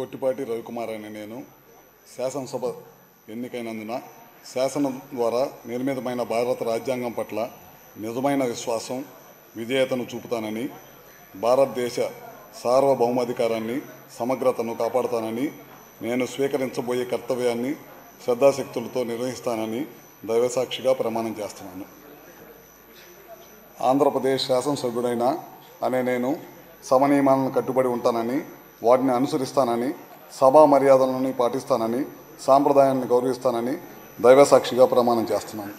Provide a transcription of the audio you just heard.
గొట్టిపాటి రవికుమార్ అనే నేను శాసనసభ ఎన్నికైనందున శాసనం ద్వారా నిర్మితమైన భారత రాజ్యాంగం పట్ల నిజమైన విశ్వాసం విధేయతను చూపుతానని భారతదేశ సార్వభౌమాధికారాన్ని సమగ్రతను కాపాడుతానని నేను స్వీకరించబోయే కర్తవ్యాన్ని శ్రద్ధాశక్తులతో నిర్వహిస్తానని దైవసాక్షిగా ప్రమాణం చేస్తున్నాను. ఆంధ్రప్రదేశ్ శాసనసభ్యుడైన అనే నేను సమనియమాలను కట్టుబడి ఉంటానని వాటిని అనుసరిస్తానని సభా మర్యాదలను పాటిస్తానని సాంప్రదాయాన్ని గౌరవిస్తానని దైవసాక్షిగా ప్రమాణం చేస్తున్నాను.